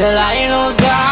till I lose God.